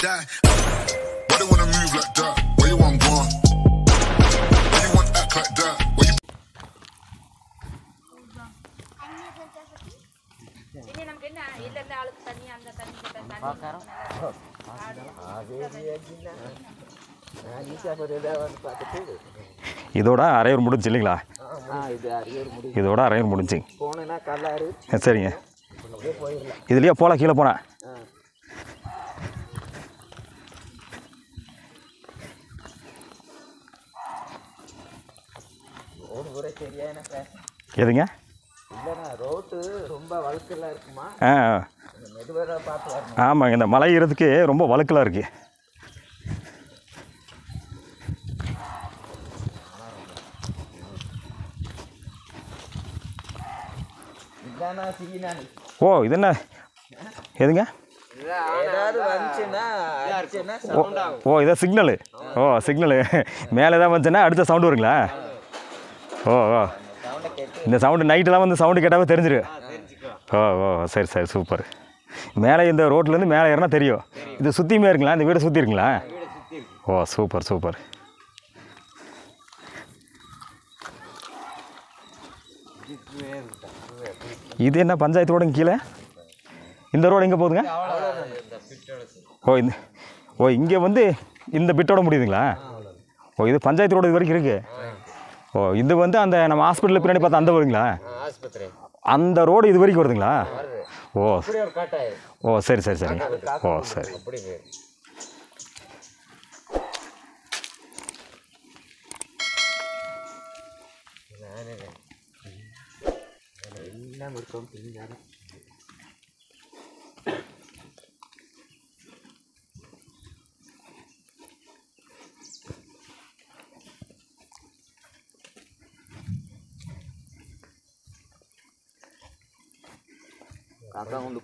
die. Why they wanna move like that? Where you want gone? Why you want act like that? Where you இதோட அரையூர் முடிஞ்சு இல்லைங்களா ஆ இது arrear முடி இதோட அரையூர் முடிஞ்சு சரிங்க இதுலேயே போல கீழே போனேன் ஆ ரோடு கூட சரியா எனக்கு எதுங்க ஆ. ஆமாங்க இந்த மலை ஏறதுக்கு ரொம்ப வழுக்கலாக இருக்குது ஓ இது என்ன? எதுங்க? ஓ இதான் சிக்னலு ஓ சிக்னலு மேலே ஏதாவது வந்துச்சுன்னா அடுத்த சவுண்டு வருங்களா? ஓ ஓ இந்த சவுண்டு நைட்டெல்லாம் வந்து சவுண்டு கேட்டாவே தெரிஞ்சிரு. ஓ ஓ சரி சரி சூப்பர் மேலே இந்த ரோட்லேருந்து மேலே ஏறினா தெரியும். இது சுற்றியுமே இருக்குங்களா? இந்த வீடு சுற்றி இருக்குங்களா? ஓ சூப்பர் சூப்பர் இது என்ன பஞ்சாயத்து ரோடுங்க கீழே? இந்த ரோடு எங்கே போகுதுங்க? ஓ இந்த ஓ இங்கே வந்து இந்த பிட்டோட முடியுதுங்களா? ஓ இது பஞ்சாயத்து ரோடு இது வரைக்கும் இருக்கு. ஓ இது வந்து அந்த நம்ம ஹாஸ்பிட்டலுக்கு பின்னாடி பார்த்தா அந்த ஆஸ்பத்திரி. அந்த ரோடு இது வரைக்கும் வருதுங்களா? ஓ ஓ சரி சரி சரி ஓ சரி. எல்லாம் இருக்கும்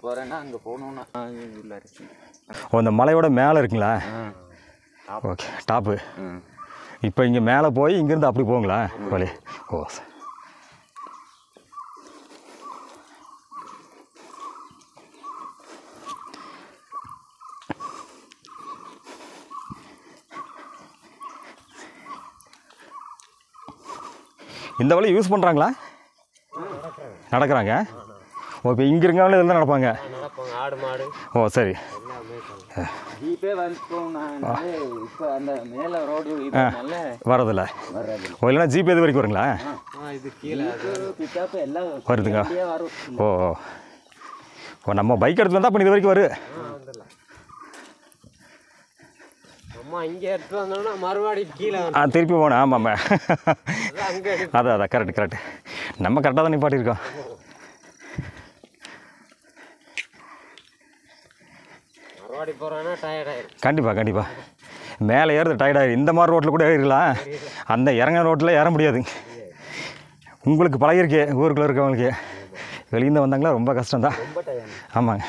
போறேன்னா அங்கே போகணுன்னா ஓ இந்த மலையோட மேலே இருக்குங்களா? Okay top. இப்போ இங்கே மேலே போய் இங்கேருந்து அப்படி போங்களா? வழி. ஓ இந்த வழி யூஸ் பண்ணுறாங்களா நடக்கிறாங்க. ஓ இப்போ இங்கே இருக்கவங்களும் இதில் தான் நடப்பாங்க? ஆடு மாடு. ஓ சரி. வரதில்ல. ஓ இல்லைன்னா ஜிபே இது வரைக்கும் வருங்களா? இது கீழே பிக்கப் எல்லாம் வருதுங்க. ஓ ஓ. நம்ம பைக் எடுத்து வந்தால் அப்போ இது வரைக்கும் வரும் ஆ திருப்பி போனேன் ஆமாம் அதான் அதான் கரெக்ட் கரெக்ட் நம்ம கரெக்டாக தான் நிப்பாட்டியிருக்கோம். மறுபடி போகிறோன்னா டயர்ட் கண்டிப்பாக கண்டிப்பாக மேலே ஏறுறது டயர்டாயிரு இந்த மாதிரி ரோட்டில் கூட ஏறிடலாம். அந்த இறங்கின ரோட்டில் ஏற முடியாது. உங்களுக்கு பழகிருக்கு ஊருக்குள்ளே இருக்கவங்களுக்கு. வெளியிருந்து வந்தாங்களா ரொம்ப கஷ்டம்தான். டயர்ட் ஆமாங்க.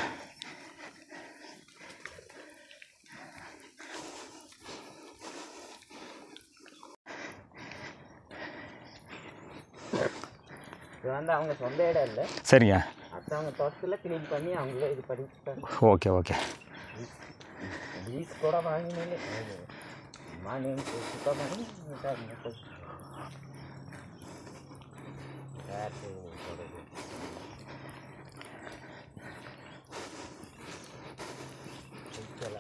இது வந்து அவங்க சொந்த இடம் இல்லை. சரிங்க. அடுத்தவங்க தோட்டத்தில் க்ளீன் பண்ணி அவங்களே இது பண்ணிட்டாங்க ஓகே ஓகே. விட்டாங்க. யாருக்கு சொல்றது? சிக்கல.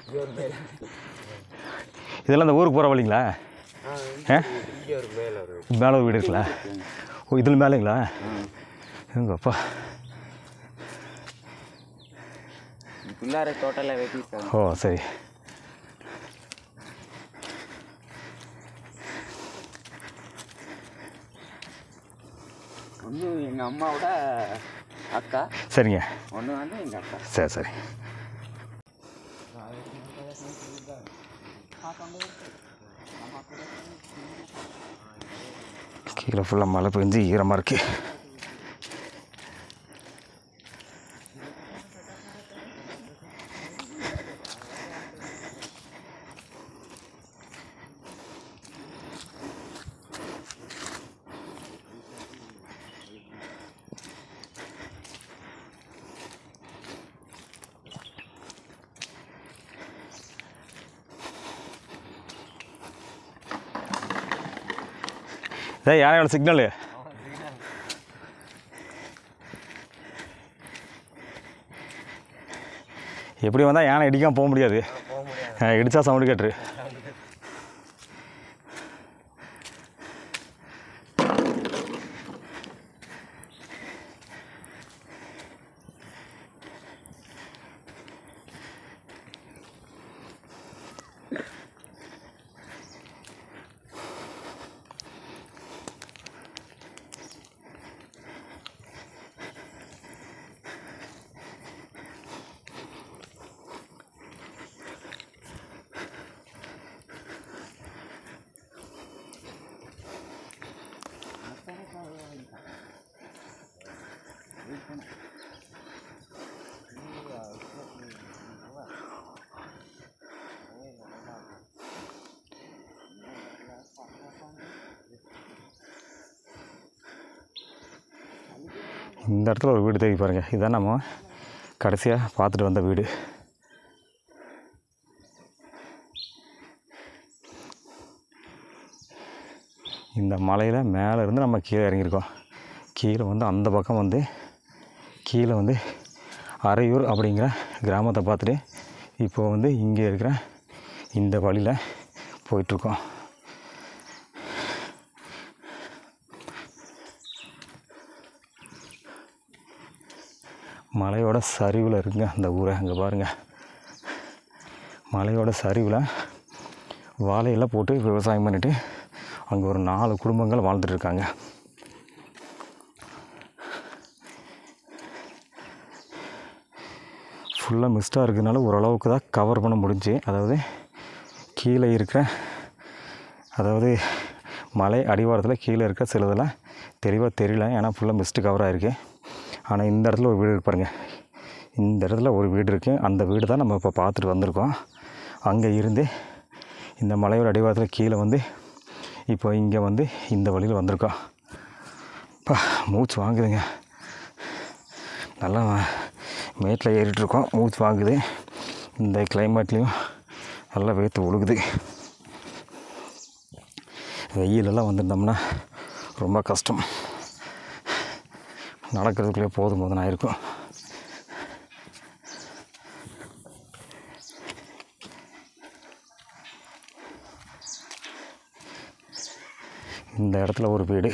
இங்க ஒரு மேல இதெல்லாம் இந்த ஊருக்கு போகிற வழிங்களா மேலே ஒரு வீடு இருக்குல்ல ஓ இதில் மேலேங்களா எங்கப்பா பிள்ளார தோட்டல வெட்டிட்டாங்க ஓ சரி. ஒன்று எங்கள் அம்மாவோட அக்கா. சரிங்க. ஒன்று வந்து எங்கள் அக்கா. சரி சரி. கீழே ஃபுல்லாக மழை பெஞ்சு ஈரமாக இருக்கு. இதான் யானையோட சிக்னலு எப்படி வந்தால் யானை இடிக்காம போக முடியாது இடித்தா சவுண்டு கேட்டுரு இந்த இடத்துல ஒரு வீடு தேடி பாருங்கள் இதான் நம்ம கடைசியாக பார்த்துட்டு வந்த வீடு. இந்த மலையில் மேலே இருந்து நம்ம கீழே இறங்கியிருக்கோம். கீழே வந்து அந்த பக்கம் வந்து கீழே வந்து அரையூர் அப்படிங்கிற கிராமத்தை பார்த்துட்டு இப்போ வந்து இங்கே இருக்கிற இந்த வழியில் போயிட்டுருக்கோம். மலையோட சரிவில் இருக்குங்க அந்த ஊரை அங்கே பாருங்கள் மலையோட சரிவில் வாழையெல்லாம் போட்டு விவசாயம் பண்ணிவிட்டு அங்கே ஒரு நாலு குடும்பங்கள் வாழ்ந்துட்டுருக்காங்க ஃபுல்லாக மிஸ்டாக இருக்கிறதுனால ஓரளவுக்கு தான் கவர் பண்ண முடிஞ்சு. அதாவது கீழே இருக்கிற அதாவது மலை அடிவாரத்தில் கீழே இருக்க சிலதெல்லாம் தெளிவாக தெரியல. ஏன்னா ஃபுல்லாக மிஸ்ட்டு கவர் ஆகிருக்கு ஆனால் இந்த இடத்துல ஒரு வீடு இருக்கு இந்த இடத்துல ஒரு வீடு இருக்குது அந்த வீடு தான் நம்ம இப்போ பார்த்துட்டு வந்திருக்கோம். அங்கே இருந்து இந்த மலையோட அடிவாரத்தில் கீழே வந்து இப்போ இங்கே வந்து இந்த வழியில் வந்திருக்கோம். இப்போ மூச்சு வாங்குதுங்க. நல்லா மேட்டில் ஏறிட்டுருக்கோம் மூச்சு வாங்குது. இந்த கிளைமேட்லேயும் நல்லா வேர்த்து ஒழுகுது. வெயிலெல்லாம் வந்திருந்தோம்னா ரொம்ப கஷ்டம். நடக்கிறதுக்குள்ளே போதும் போதும் இருக்கும் இந்த இடத்துல ஒரு வீடு.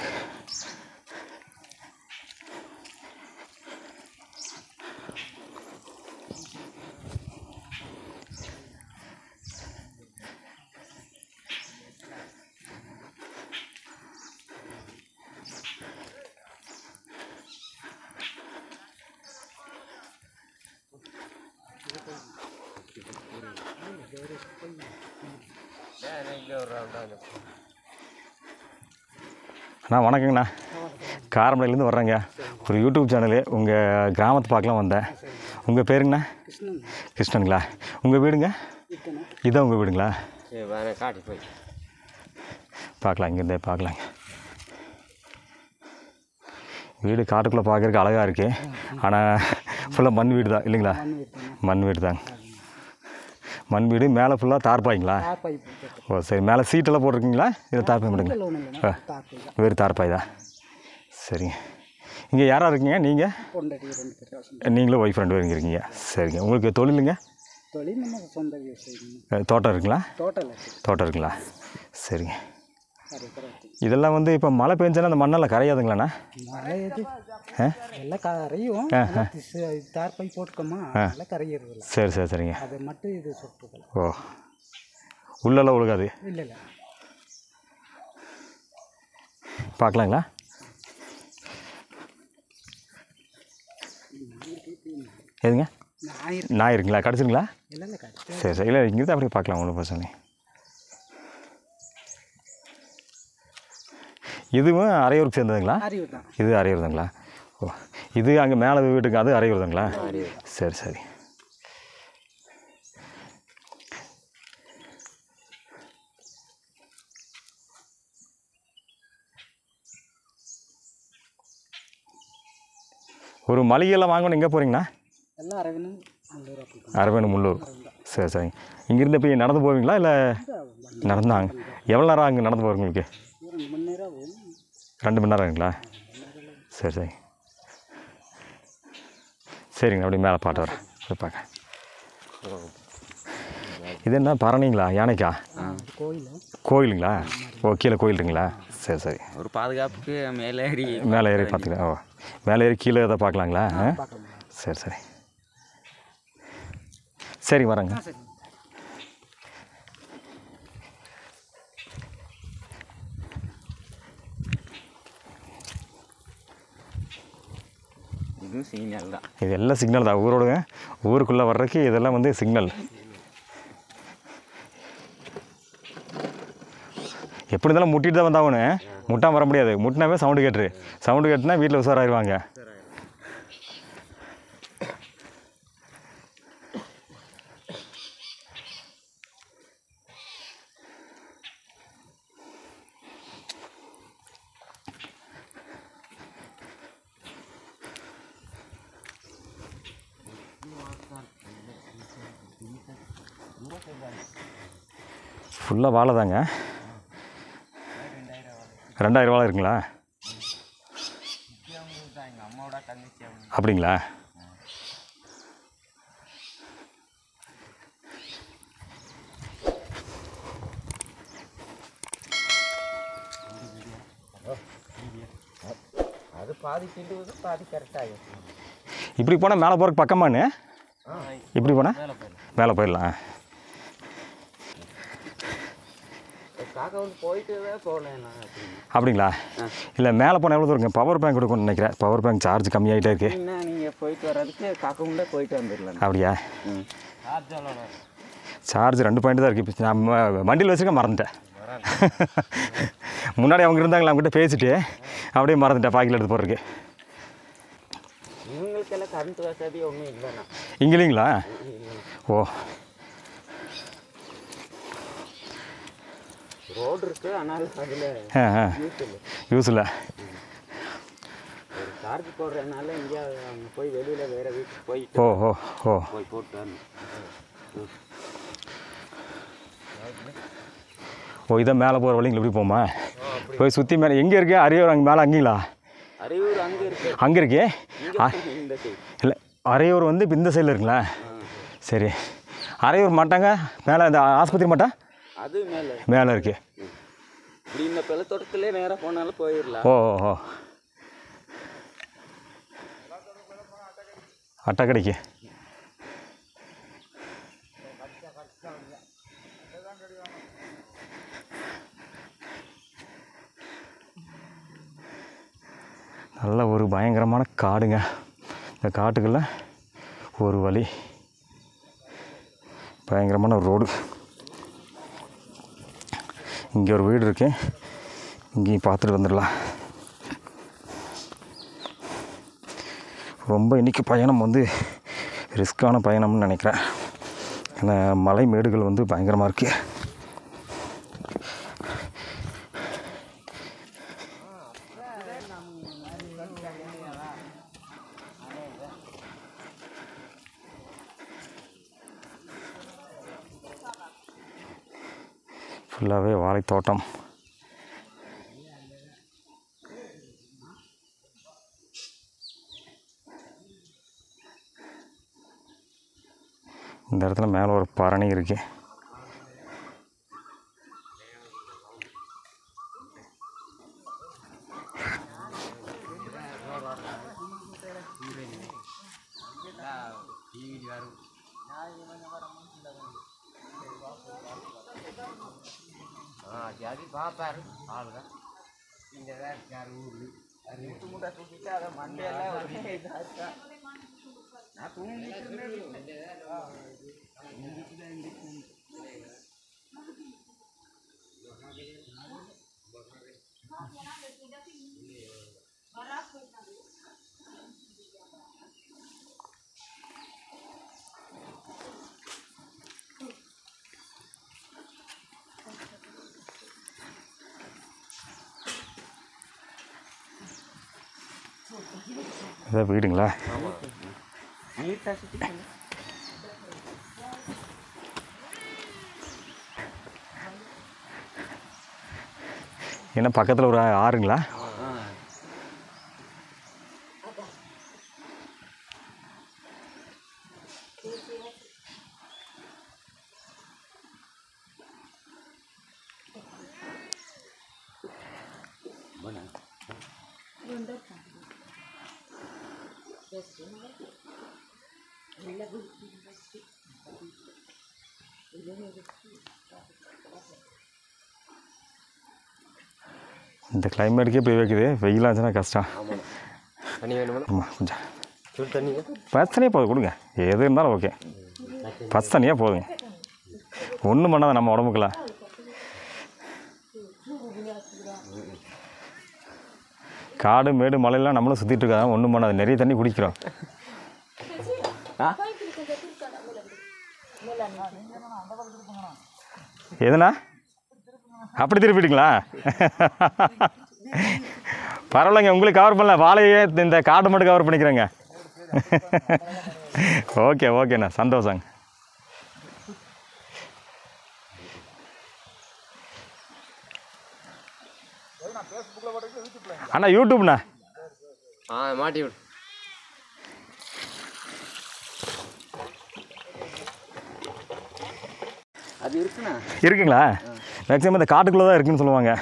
அண்ணா வணக்கங்கண்ணா. காரமலையிலேருந்து வர்றேங்க. ஒரு யூடியூப் சேனலு உங்கள் கிராமத்தை பார்க்கலாம் வந்தேன். உங்கள் பேருங்கண்ணா? கிருஷ்ணனுங்களா? உங்கள் வீடுங்க? இதான் உங்கள் வீடுங்களா? போய் பார்க்கலாம் இங்கேருந்தே பார்க்கலாங்க. வீடு காட்டுக்குள்ளே பார்க்குறக்கு அழகாக இருக்குது ஆனால் ஃபுல்லாக மண் வீடு தான் இல்லைங்களா? மண் வீடு தாங்க மண் வீடு மேலே ஃபுல்லாக தார்பாய்ங்களா ஓ சரி. மேலே சீட்டெல்லாம் போட்டிருக்கீங்களா? இல்லை தார்பாய் மட்டுங்களா ஆ. வெறும் தார்பாய் தான். சரிங்க. இங்கே யாராக இருக்கீங்க? நீங்கள் நீங்களும் ஒய்ஃப் ரெண்டு பேரும் இருக்கீங்க. சரிங்க. உங்களுக்கு தொழிலுங்க தோட்டம் இருக்குங்களா? தோட்டம் தோட்டம் இருக்குங்களா? சரிங்க. இதெல்லாம் வந்து இப்போ மழை பெஞ்சாலும் அந்த மண்ணெல்லாம் கரையாதுங்களாண்ணா? இது எல்லாம் கரையும் தார் பை போட்டுக்கோமா அதெல்லாம் கரையிறது சரி சரி சரிங்க அதை மட்டும் இது சுட்டுக்கல ஓ உள்ளெல்லாம் ஒழுகாது இல்லை இல்லை பார்க்கலாங்களா எதுங்க நாய் இருக்குங்களா கிடச்சிருங்களா சரி சரி இல்லை இங்கே தான் அப்படியே பார்க்கலாம் ஒன்றும் பிரச்சனை. இதுவும் அரையூருக்கு சேர்ந்ததுங்களா இது அரையூர்தாங்களா ஓ இது அங்கே மேலே வீட்டுக்கு அது அரையூர்தாங்களா சரி சரி. ஒரு மளிகையெல்லாம் வாங்கணும் எங்கே போகிறீங்கண்ணா அரவேணு முள்ளூர் சரி சரிங்க இங்கேருந்து போய் நடந்து போவீங்களா இல்லை நடந்தாங்க? எவ்வளோ நேரம் அங்கே நடந்து போகிறீங்க உங்களுக்கு? ரெண்டு மணி நேரம் ஆகுங்களா? சரி சரி. சரிங்க அப்படியே மேலே பாட்டு வரேன் போய் பார்க்க இது என்ன பரணிங்களா யானைக்கா? கோயில் கோயிலுங்களா? ஓ கீழே கோயிலுங்களா சரி சரி. ஒரு பாதுகாப்புக்கு மேலே ஏறி மேலே ஏறி பார்த்துக்கலாம். ஓ மேலே ஏறி கீழே எதை பார்க்கலாங்களா? சரி சரி. சரி வரேங்க. சிக்னல் தான். இது எல்லாம் சிக்னல் தான். ஊரோடுங்க. ஊருக்குள்ளே வர்றதுக்கு இதெல்லாம் வந்து சிக்னல் எப்படி இருந்தாலும் முட்டிட்டு தான் வந்தாகணும். முட்டாமல் வர முடியாது. முட்டினாவே சவுண்டு கேட்டுரு. சவுண்டு கேட்டுனா வீட்டில் உஷாராயிருவாங்க. ஃபுல்லாக வாழை தாங்க. ரெண்டாயிரம் வாழை இருக்குங்களா? அப்படிங்களா? அது இப்படி போனால் மேலே போகிறதுக்கு பக்கமானு இப்படி போனால் மேலே போயிடலாம். காக்கா வந்து போயிட்டு அப்படிங்களா? இல்லை மேலே போனால் எவ்வளோ தூரங்க பவர் பேங்க் கொடுக்கணும்னு நினைக்கிறேன். பவர் பேங்க் சார்ஜ் கம்மியாகிட்டே இருக்கு. என்ன நீங்கள் போயிட்டு வர்றதுக்கு காக்கா போயிட்டு வந்துடலாம். அப்படியா? சார்ஜ் ரெண்டு பாயிண்ட் தான் இருக்குது நான் வண்டியில் வச்சுருக்க மறந்துட்டேன். முன்னாடி அவங்க இருந்தாங்களா அவங்ககிட்ட பேசிட்டு அப்படியே மறந்துட்டேன். பாக்கில் எடுத்து போடுறதுக்கு. இவங்களுக்கெல்லாம் கரண்ட் வசதி ஒன்றும் இல்லைண்ணா. இங்கே இல்லைங்களா? ஓ. ரோடு இருக்குது ஆனால் அதில் யூஸ் இல்லை. சார்ஜ் போடுறதுனால இங்கே போய் வெளியில் வேறு வீட்டுக்கு போயிட்டு ஓ ஓ ஓ போய் போட்டு ஓ இதான் மேலே போகிற வழிங்களா இப்படி போமா போய் சுற்றி மேலே எங்கே இருக்கு? அரையூர் அங்கே மேலே அங்கேங்களா? அரையூர் அங்கே இருக்கு. அங்கே இருக்கே? இல்லை அரையூர் வந்து இப்போ இந்த சைடில் இருக்குங்களா? சரி. அரையூர் மாட்டாங்க? மேலே இந்த ஆஸ்பத்திரி மாட்டா? அது மேலே மேலே இருக்கு. இப்படி இந்த பிள்ளத்தோட்டத்திலே நேராக போனாலும் போயிடலாம். ஓ ஓ ஓ. நல்ல ஒரு பயங்கரமான காடுங்க. இந்த காட்டுக்குள்ள ஒரு வழி. பயங்கரமான ரோடு. இங்கே ஒரு வீடு இருக்கு. இங்கேயும் பார்த்துட்டு வந்துடலாம். ரொம்ப இன்றைக்கி பயணம் வந்து ரிஸ்க்கான பயணம்னு நினைக்கிறேன். ஏன்னா மலை மேடுகள் வந்து பயங்கரமாக இருக்குது ஃபுல்லாகவே வாழைத்தோட்டம் இந்த இடத்துல மேலே ஒரு பரணி இருக்குது ஜாதி பார்ப்பாரு ஆளுங்க இந்த வேறு ஊர் மூட்டு மூட்டை தூக்கிட்டு அதை மண்டையெல்லாம் ஒரே இதா இருக்கா. நான் தூங்கிட்டு இருந்தேன். அதான் வீடுங்களா? ஏன்னா பக்கத்தில் ஒரு ஆறுங்களா? இந்த கிளைமேட்டுக்கே போய் வைக்குது. வெயிலாக இருந்துச்சுன்னா கஷ்டம். தண்ணி வேணுமா? ஆமாம் கொஞ்சம். பச்சனையே போதும் கொடுங்க. எது இருந்தாலும் ஓகே. பச்சை தண்ணியாக போதுங்க ஒன்றும் பண்ணாத நம்ம உடம்புக்குலாம் காடு மேடு மலையெல்லாம் நம்மளும் சுற்றிட்டு இருக்கோம். ஒன்றும் பண்ணாது. நிறைய தண்ணி குடிக்கிறோம். எதுனா? அப்படி திருப்பிட்டீங்களா? பரவாயில்லைங்க உங்களுக்கு கவர் பண்ணல. வாழையே இந்த காடு மட்டும் கவர் பண்ணிக்கிறேங்க. ஓகே ஓகேண்ணா. சந்தோஷங்க. அண்ணா யூடியூப்ண்ணா. ஆ மாட்டி விடு. அது இருக்குண்ணா. இருக்குங்களா? மேக்ஸிமம் இந்த காட்டுக்குள்ளே தான் இருக்குன்னு சொல்லுவாங்க.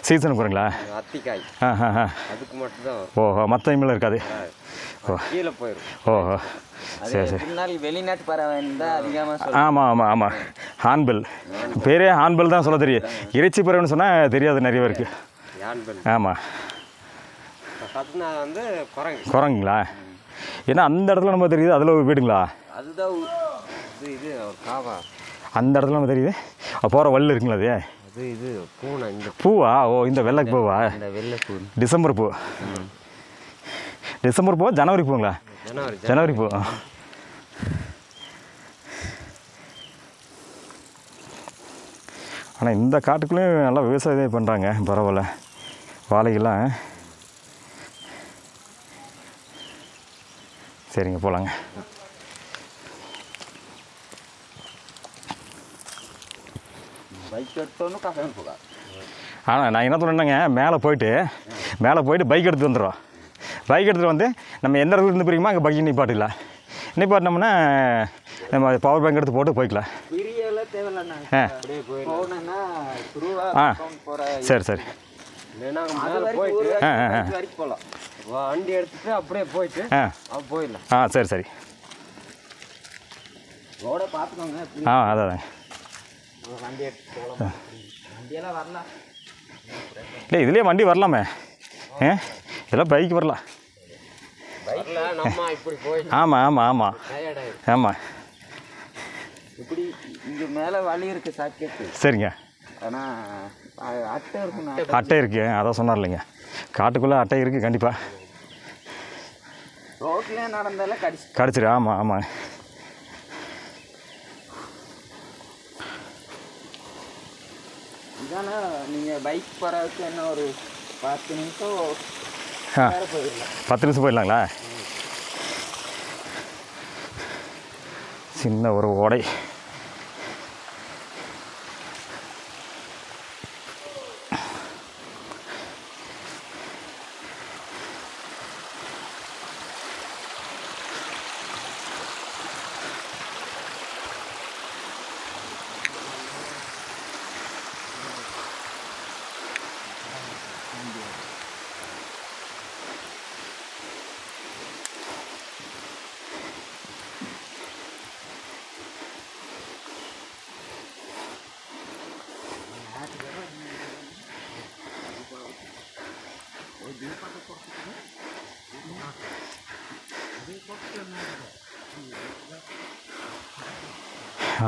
சீசன் வருங்களா? அத்திக்காய். ஆ ஆ ஆ. அதுக்கு மட்டும்தான் ஓஹோ மற்ற டைமில் இருக்காது. ஓ. கீழே போயிடும் ஓஹோ. சரி சரி. வெளிநாட்டு பறவை அதிகமாக ஆமாம் ஆமாம் ஆமாம் ஹான்பெல். பேரே ஹான்பெல் தான் சொல்ல தெரியும். இறைச்சி பறவைன்னு சொன்னால் தெரியாது நிறைய பேருக்கு. ஆமாம் வந்து குரங்கு. குரங்குங்களா? ஏன்னா அந்த இடத்துல நம்ம தெரியுது அதில் ஒரு வீடுங்களா? அதுதான் இது காவா. அந்த இடத்துல தெரியுது. போகிற வள்ளு இருக்குங்களா அது? அது இது பூனை இந்த பூவா? ஓ இந்த வெள்ளை பூவா? இந்த வெள்ளை பூ. டிசம்பர் பூ. டிசம்பர் பூ ஜனவரி பூங்களா? ஜனவரி ஜனவரி. பூ. ஆனால் இந்த காட்டுக்குள்ளேயும் நல்லா விவசாயம் பண்ணுறாங்க பரவாயில்ல. வாழைகள்லாம். சரிங்க போகலாங்க பைக் எடுத்தோன்னு கஃபே போகா ஆனால் நான் என்ன சொன்னேங்க மேலே போயிட்டு மேலே போயிட்டு பைக் எடுத்துகிட்டு வந்துடுவோம் பைக் எடுத்துகிட்டு வந்து நம்ம எந்த இடத்துல இருந்து போயிருக்கோமோ அங்கே பைக் நிப்பாட்டிக்கலாம் நிப்பாட்டினோம்னா நம்ம பவர் பேங்க் எடுத்து போட்டு போய்க்கலாம். ஆ. சரி சரி. வண்டி எடுத்துட்டு அப்படியே போயிட்டு போயிடலாம் ஆ சரி சரி. ஆ அதான் வண்டி எடுத்து போகலாம் வண்டியெல்லாம் வரலாம் இல்லை இதுலேயே வண்டி வரலாமே. ஏ? இதெல்லாம் பைக் வரலாம். ஆமாம் ஆமாம் ஆமாம் ஆமாம் இப்படி இங்கே மேலே வழி இருக்குது சாக்கெட்டு. சரிங்க. ஆனால் அட்டை இருக்குண்ணா அட்டை அதான் சொன்னார் இல்லைங்க காட்டுக்குள்ளே அட்டை இருக்குது கண்டிப்பாக ரோட்லேயே நடந்தாலும் கடிச்சு கிடச்சிரு ஆமாம் ஆமாம் இதானே? நீங்கள் பைக் போகிறதுக்கு என்ன ஒரு பத்து நிமிஷம் பத்து நிமிஷம் போயிடலாங்களா? சின்ன ஒரு ஓடை.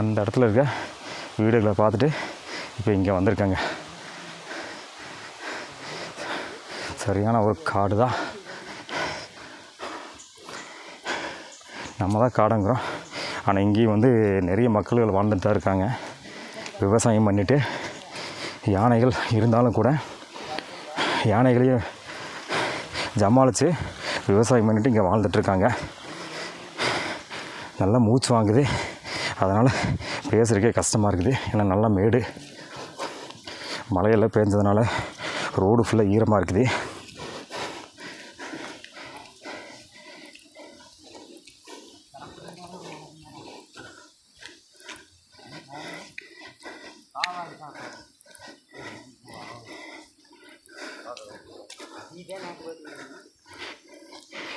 அந்த இடத்துல இருக்க வீடுகளை பார்த்துட்டு இப்போ இங்கே வந்திருக்காங்க. சரியான ஒரு காடு தான். நம்ம தான் காடுங்கிறோம். ஆனால் இங்கேயும் வந்து நிறைய மக்கள்கள் வாழ்ந்துட்டு தான் இருக்காங்க. விவசாயம் பண்ணிவிட்டு யானைகள் இருந்தாலும் கூட யானைகளையும் ஜமாளித்து விவசாயம் பண்ணிட்டு இங்கே வாழ்ந்துட்டுருக்காங்க நல்லா மூச்சு வாங்குது. அதனால் பேசுகிறக்கே கஷ்டமாக இருக்குது. ஏன்னா நல்லா மேடு. மலையெல்லாம் பேஞ்சதுனால ரோடு ஃபுல்லாக ஈரமாக இருக்குது.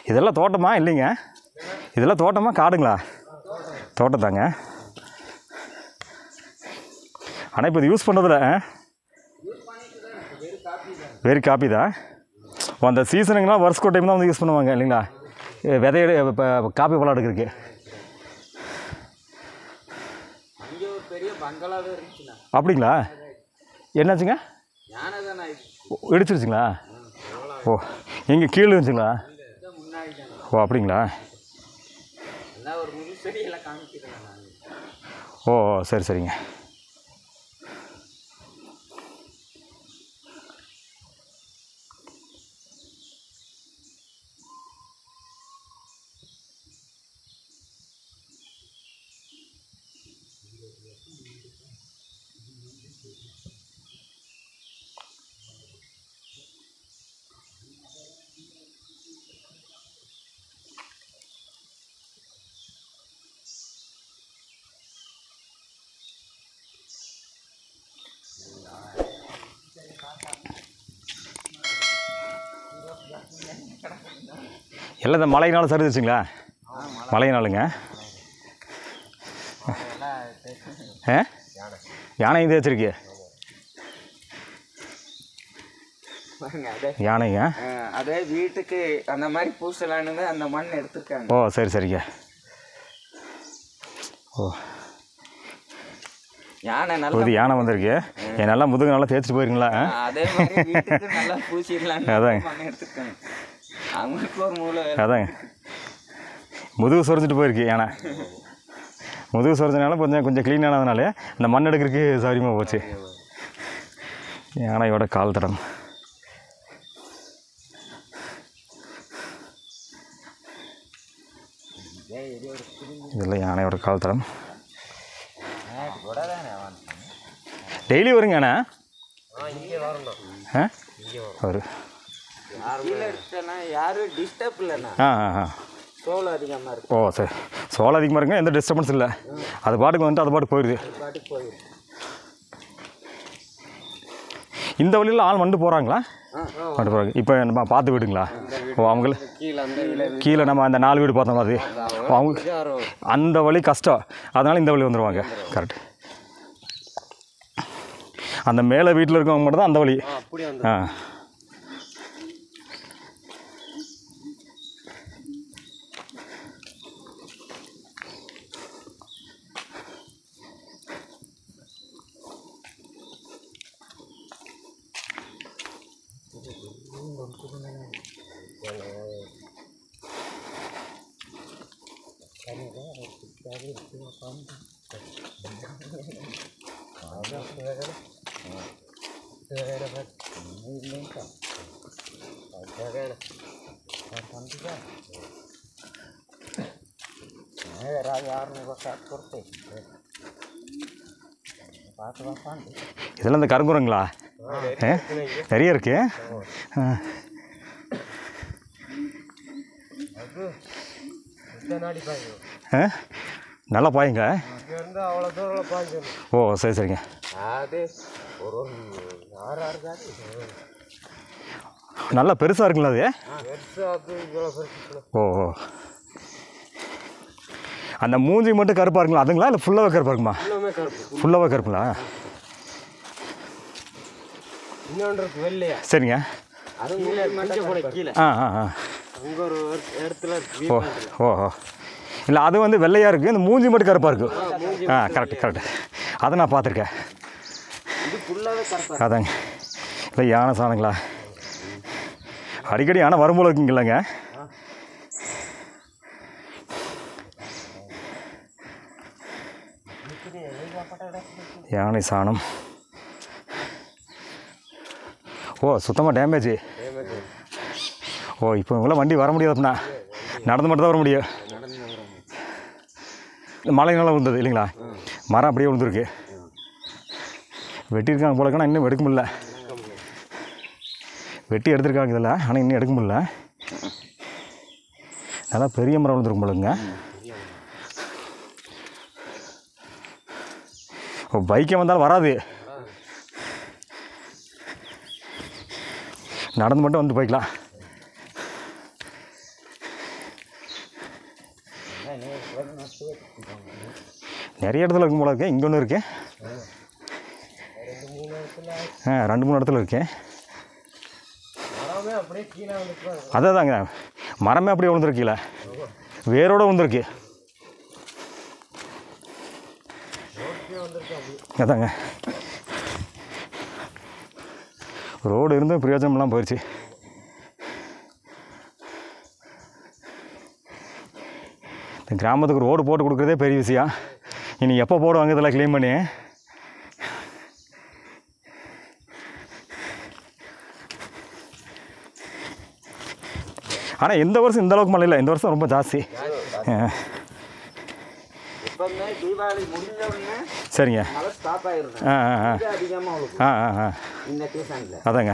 இதெல்லாம் தோட்டமா? இல்லைங்க. இதெல்லாம் தோட்டமா? காடுங்களா? தோட்டம் தாங்க ஆனால் இப்போ இது யூஸ் பண்ணுறதில்ல வெறும் காப்பி தான் ஓ, அந்த சீசனுங்கெலாம் வருஷம் டைம் தான் வந்து யூஸ் பண்ணுவாங்க இல்லைங்களா? எ, விதைய இப்போ காப்பி பழம் எடுக்கிறதுக்கு அப்படிங்களா? என்னாச்சுங்க? இடிச்சிருச்சுங்களா? ஓ எங்கே கீழே இருந்துச்சுங்களா? ஓ அப்படிங்களா? ஓ, சரி சரிங்க. எல்லாம் இந்த மழையினால சரிதுச்சுங்களா மழையினாலுங்க. ஆ? யானை இது வச்சிருக்கு பாருங்க அதே யானைங்க அதே வீட்டுக்கு அந்த மாதிரி பூசலான்னு அந்த மண் எடுத்திருக்காங்க. ஓ சரி சரிங்க. ஓ. யானை நல்லா யானை வந்திருக்கு. என் நல்லா முதுகு நல்லா தேய்ச்சிட்டு போயிருங்களா? அதே மாதிரி வீட்டுக்கு நல்லா பூசிடலான்னு அதாங்க. அதாங்க. முதுகு சொரிஞ்சிட்டு போயிருக்கு யானை. முதுகு சொரிஞ்சனால கொஞ்சம் கொஞ்சம் க்ளீன் ஆனதுனால இந்த மண் எடுக்கிறதுக்கு சௌரியமாக போச்சு. யானையோட கால் தடம். இதெல்லாம் யானையோட கால் தடம். டெய்லி வருங்க யானை ஆ வரும். யாரும் டிஸ்டர்ப் இல்லைண்ணா. ஆ ஆ ஆ. சோளம் அதிகமாக இருக்கு. ஓ சரி. சோளம் அதிகமாக இருங்க எந்த டிஸ்டர்பன்ஸ் இல்லை. அது பாட்டுக்கு வந்துட்டு அது பாட்டுக்கு போயிடுது பாட்டுக்கு இந்த வழியில் ஆள் வந்து போகிறாங்களா வந்து போகிறாங்க இப்போ நம்ம பார்த்து வீடுங்களா? ஓ அவங்கள கீழே நம்ம அந்த நாலு வீடு பார்த்தோம் மாதிரி அவங்க அந்த வழி கஷ்டம். அதனால் இந்த வழி வந்துடுவாங்க கரெக்ட் அந்த மேலே வீட்டில் இருக்கவங்க மட்டும் தான் அந்த வழி. ஆ இதெல்லாம் இந்த கருங்குரங்களா? நிறைய இருக்கு ஆ. நல்லா பாயுங்க. ஓ சரி சரிங்க. நல்லா பெருசாக இருக்குங்களா அது? ஓ ஓ. அந்த மூஞ்சி மட்டும் கருப்பாக இருக்குங்களா? அதுங்களா இல்லை ஃபுல்லாகவே கருப்பாக இருக்குமா? எல்லாமே கருப்பு. ஃபுல்லாகவே கருப்புங்களா? சரிங்க. அது ஆ ஆ ஆ. அங்கே ஒரு இடத்துல ஓ ஓ ஓ. இல்லை அது வந்து வெள்ளையாக இருக்குது இந்த மூஞ்சி மட்டும் கருப்பாக இருக்கும் ஆ கரெக்ட் கரெக்ட் அதை நான் பார்த்துருக்கேன். அதாங்க. இல்லை யானை சாணங்களா? அடிக்கடி யானை வரும்போது இருக்குங்கல்லங்க யானை சாணம். ஓ சுத்தமாக டேமேஜ் ஓ இப்போ இவங்களாம் வண்டி வர முடியாது அப்படின்னா நடந்து மட்டும் தான் வர முடியும். மழைனால விழுந்தது இல்லைங்களா? மரம் அப்படியே விழுந்துருக்கு. வெட்டியிருக்காங்க போல ஆனால் இன்னும் எடுக்க முடியல. வெட்டி எடுத்திருக்காங்க இதில் ஆனால் இன்னும் எடுக்க முடியல. நல்லா பெரிய மரம் விழுந்துருக்கும் போலங்க பைக்கே வந்தாலும் வராது. நடந்து மட்டும் வந்து போய்க்கலாம். நிறைய இடத்துல இருக்கும் போல இருக்கேன் இங்கே ஒன்று இருக்கு. ஆ ரெண்டு மூணு இடத்துல இருக்கு. அதான் தாங்க மரமே அப்படியே விழுந்துருக்கீல வேரோட விழுந்துருக்கு அதாங்க. ரோடு இருந்தும் பிரயோஜனம்லாம் போயிடுச்சு இந்த கிராமத்துக்கு ரோடு போட்டு கொடுக்குறதே பெரிய விஷயம். இனி எப்போ போடுவாங்க இதெல்லாம் க்ளீன் பண்ணி? ஆனால் இந்த வருஷம் இந்த அளவுக்கு மழை இல்லை. இந்த வருஷம் ரொம்ப ஜாஸ்தி. சரிங்க. ஆ ஆ ஆ. ஆ அதாங்க.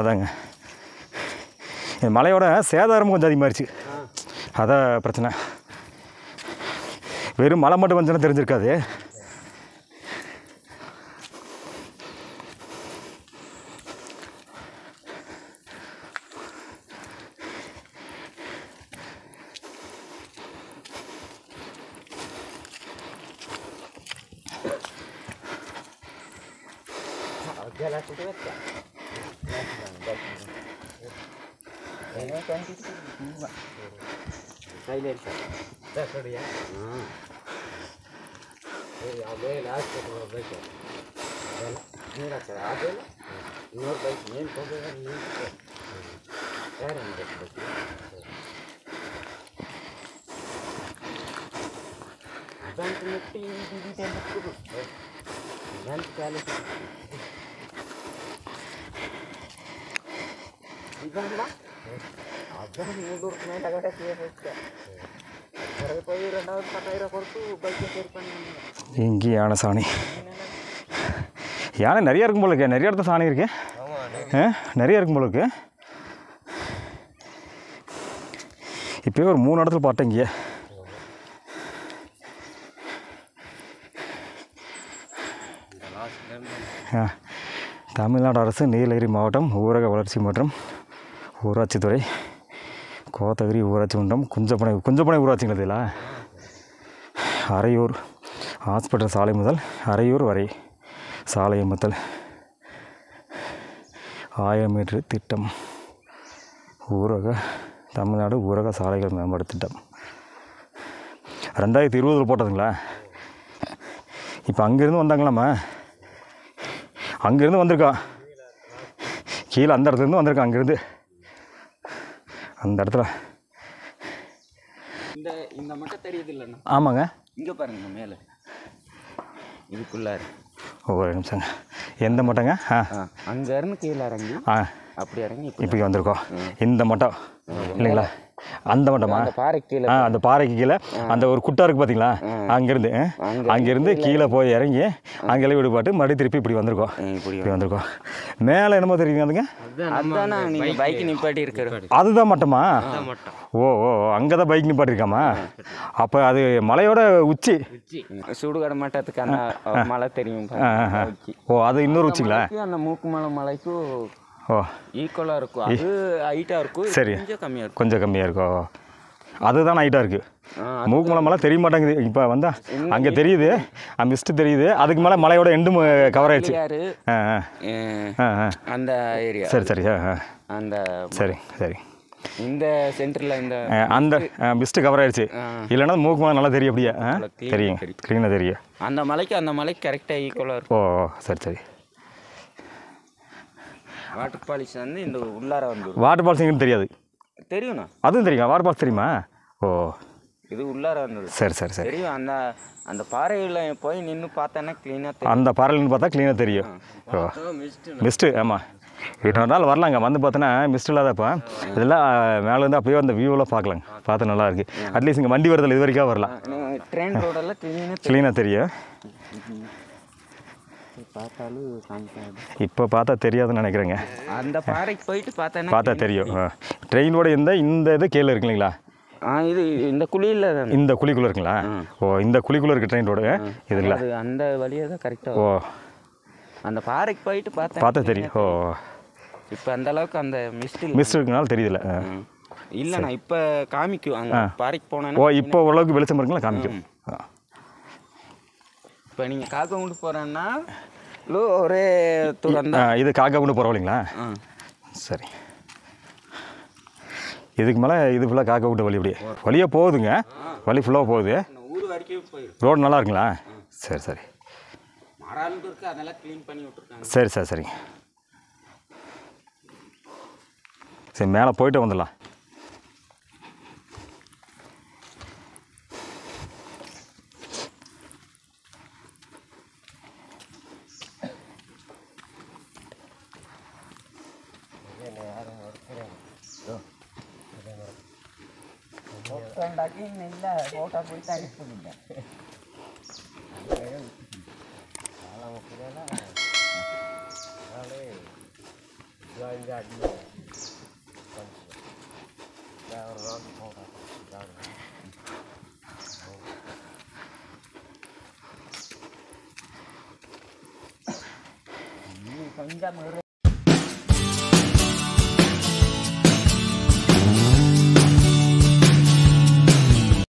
அதாங்க. இந்த மழையோட சேதாரமும் கொஞ்சம் அதிகமாகிடுச்சு அதான் பிரச்சனை. வெறும் மழை மட்டும் வந்துச்சுன்னா தெரிஞ்சிருக்காது. கையில் இருக்கா ಆಮೇಲೆ ಹಾಕ್ಬೇಕು ನೀರು ಹಾಕ್ತಾರೆ ಆಮೇಲೆ ಇವ್ರ ಬೈಕ್ ಏನು ತೊಗೊಂಡು ನೀರು ಯಾರು ಅನ್ಬೇಕು ಗಂಟು ಮುಟ್ಟಿ ಗಂಟು ಕಾಲ ಇದನ್ನ ಅದನ್ನು ಮುಂದೂಡ್ಕೊಂಡು ಮೇಲೆ ಅಗಡೆ ಸೇರಿಸ್ತಾರೆ போய் ரெண்டாவது பத்தாயிரம் கொடுத்து பைக்கை சரி பண்ணி இங்கே யானை சாணி. யானை நிறைய இருக்கும் போல இருக்கு நிறைய இடத்துல சாணி இருக்கு. ஆ நிறைய இருக்கும் போல இருக்கு இப்போயே ஒரு மூணு இடத்துல பார்த்தேன் இங்கே தமிழ்நாடு அரசு நீலகிரி மாவட்டம் ஊரக வளர்ச்சி மற்றும் ஊராட்சித்துறை கோத்தகிரி ஊராட்சி மன்றம் குஞ்சப்பனை குஞ்சப்பனை ஊராட்சிங்களா இதில் அரையூர் ஹாஸ்பிட்டல் சாலை முதல் அரையூர் வரை சாலை அமைத்தல். ஆயிரம் மீட்டர் திட்டம். ஊரக தமிழ்நாடு ஊரக சாலைகள் மேம்பாடு திட்டம். ரெண்டாயிரத்தி இருபதில் போட்டதுங்களா? இப்போ அங்கேருந்து வந்தாங்களாம்மா அங்கேருந்து வந்திருக்கான். கீழே அந்த இடத்துலேருந்து வந்திருக்கான் அங்கேருந்து. அந்த இடத்துல. இந்த இந்த மட்டும் தெரியுது இல்லைண்ணா ஆமாங்க. இங்கே பாருங்க மேலே. இதுக்குள்ளார. ஒரு நிமிஷங்க. எந்த மட்டங்க? ஆ. ஆ அங்கேருந்து கீழே இறங்கி. ஆ. அப்படி இறங்கி இப்படி இப்போ வந்திருக்கோம் இந்த மட்டம் இல்லைங்களா? அந்த மட்டமா அந்த பாறை கீழே அந்த பாறைக்கு கீழே. அந்த ஒரு குட்டா இருக்குது பார்த்தீங்களா அங்கேருந்து அங்க அங்கேருந்து கீழே. போய் இறங்கி அங்கெல்லாம் விடுபாட்டு மறுபடியும் திருப்பி இப்படி வந்திருக்கோம். இப்படி இப்படி வந்திருக்கோம். மேலே என்னமோ தெரியுங்க அதுங்க? பைக் நிப்பாட்டி இருக்கிற அதுதான் மட்டமா? ஓ ஓ அங்கே தான் பைக் நிப்பாட்டிருக்காமா அப்போ அது மலையோட உச்சி. சுடுகாடு மட்டத்துக்கு அந்த மலை தெரியும். ஓ அது இன்னொரு உச்சிங்களா? அந்த மூக்குமலை மலைக்கும் ஓ. ஈக்குவலாக இருக்கும். அது ஹைட்டாக இருக்கும். சரி. கொஞ்சம் கம்மியாக இருக்கும். கொஞ்சம் கம்மியாக இருக்கோ அதுதான் ஹைட்டாக இருக்குது மூக்கு மலை மலை தெரிய மாட்டேங்குது. இப்போ வந்தா அங்கே தெரியுது. மிஸ்ட்டு தெரியுது. அதுக்கு மேலே மலையோட எண்டும் கவர் ஆயிடுச்சு. அந்த ஏரியா சரி சரி. அந்த சரி சரி. இந்த சென்டரில் இந்த அந்த மிஸ்ட்டு கவர் ஆயிடுச்சு. இல்லைன்னா மூக்கு மலை நல்லா தெரியும் அப்படியே. தெரியும். க்ளீனாக தெரியும். அந்த மலைக்கு அந்த மலைக்கு கரெக்டாக ஈக்குவலாக இருக்கும் ஓ, சரி சரி. வாட்டர் பாலிஷ் வந்து இந்த உள்ளார வந்துடும் வாட்டர் எங்கன்னு தெரியாது. தெரியும்ண்ணா. அதுவும் தெரியுமா. வாட்டர் ஃபால்ஸ் தெரியுமா? ஓ. இது உள்ளார வந்துடும் சரி சரி சரி. தெரியும். அந்த அந்த பாறையில் போய் நின்று பார்த்தேன்னா க்ளீனாக தெரியும். அந்த பறவைன்னு பார்த்தா க்ளீனாக தெரியும். ஓ. மிஸ்ட்டு ஆமாம் இன்னொரு நாள் வரலாங்க. வந்து பார்த்தோன்னா மிஸ்ட் இல்லாதப்போ இதெல்லாம் மேலேருந்து அப்போயே அந்த வியூவெல்லாம் பார்க்கலாங்க. பார்த்து நல்லா இருக்கு. அட்லீஸ்ட் இங்கே வண்டி வரதில்ல இது வரைக்கும் வரலாம். ட்ரெயின் ரோடெல்லாம் க்ளீனாக க்ளீனாக தெரியும். பார்த்தாலும் இப்போ பார்த்தா தெரியாதுன்னு நினைக்கிறேங்க. அந்த பாறைக்கு போயிட்டு பார்த்தேன்னா பார்த்தா தெரியும். ட்ரெயினோட இருந்தால் இந்த இது கீழே இருக்கு இல்லைங்களா ஆ இது இந்த குழியில் இந்த குழிக்குள்ளே இருக்குங்களா? ஓ இந்த குழிக்குள்ளே இருக்கு ட்ரெயின் ரோடு இது இல்லை அது அந்த வழியாக தான் கரெக்டாக ஓ. அந்த பாறைக்கு போயிட்டு பார்த்தேன் பார்த்தா தெரியும். ஓ. இப்போ அந்த அளவுக்கு அந்த மிஸ்ட் மிஸ்ட் இருக்கனால தெரியுதுல்ல. ஆ. இல்லைண்ணா இப்போ காமிக்கும். அங்கே பாறைக்கு ஓ போனேன்னா இப்போ ஓரளவுக்கு வெளிச்சம் இருக்குங்களா? காமிக்கும். இப்போ நீங்கள் காக்க கொண்டு போகிறேன்னா ஒரே தூரம் இது காக்கா கொண்டு ஆ. சரி. இதுக்கு மேலே இது ஃபுல்லாக காக்கா விட்டு வழி இப்படி. வழியாக போகுதுங்க. வழி ஃபுல்லாக போகுது. ரோடு நல்லா இருக்குங்களா? சரி சரி. சரி சார் சரிங்க சரி மேலே போயிட்டு வந்துடலாம். ಇಲ್ಲ ಫೋಟೋ ಕುಳಿತಾಗಿಸ್ಕೊಂಡಿದ್ದ ಡ್ರಾಯಿಂಗ್ ಆಡಿ ಸಂಜೆ ಮರು